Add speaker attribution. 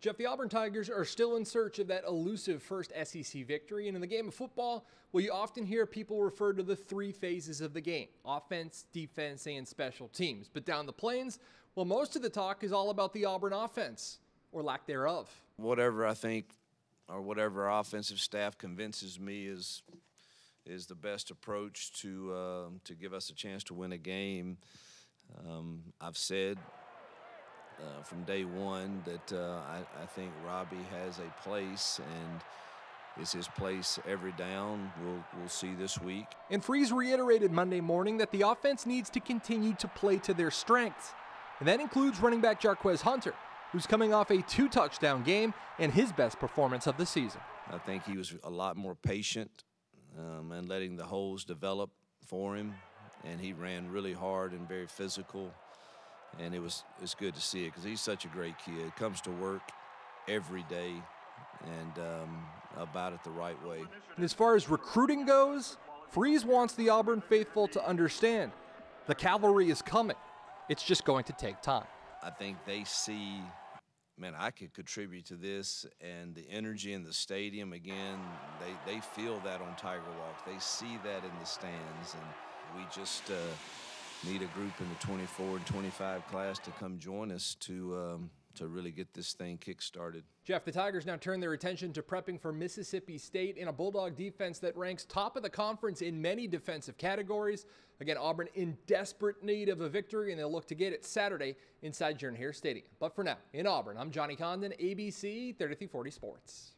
Speaker 1: Jeff, the Auburn Tigers are still in search of that elusive first SEC victory. And in the game of football, well, you often hear people refer to the three phases of the game offense, defense, and special teams. But down the plains, well, most of the talk is all about the Auburn offense or lack thereof.
Speaker 2: Whatever I think or whatever our offensive staff convinces me is is the best approach to uh, to give us a chance to win a game. Um, I've said uh, from day one that uh, I, I, think Robbie has a place and it's his place every down. We'll, we'll see this week.
Speaker 1: And Freeze reiterated Monday morning that the offense needs to continue to play to their strengths. And that includes running back Jarquez Hunter, who's coming off a two touchdown game and his best performance of the season.
Speaker 2: I think he was a lot more patient um, and letting the holes develop for him. And he ran really hard and very physical and it was it's good to see it because he's such a great kid. Comes to work every day and um, about it the right way.
Speaker 1: And as far as recruiting goes, Freeze wants the Auburn faithful to understand the cavalry is coming. It's just going to take time.
Speaker 2: I think they see, man, I could contribute to this, and the energy in the stadium again. They they feel that on Tiger Walk. They see that in the stands, and we just. Uh, need a group in the 24 and 25 class to come join us to um, to really get this thing kick-started.
Speaker 1: Jeff, the Tigers now turn their attention to prepping for Mississippi State in a Bulldog defense that ranks top of the conference in many defensive categories. Again, Auburn in desperate need of a victory, and they'll look to get it Saturday inside Jordan Hare Stadium. But for now, in Auburn, I'm Johnny Congdon, ABC 3340 Sports.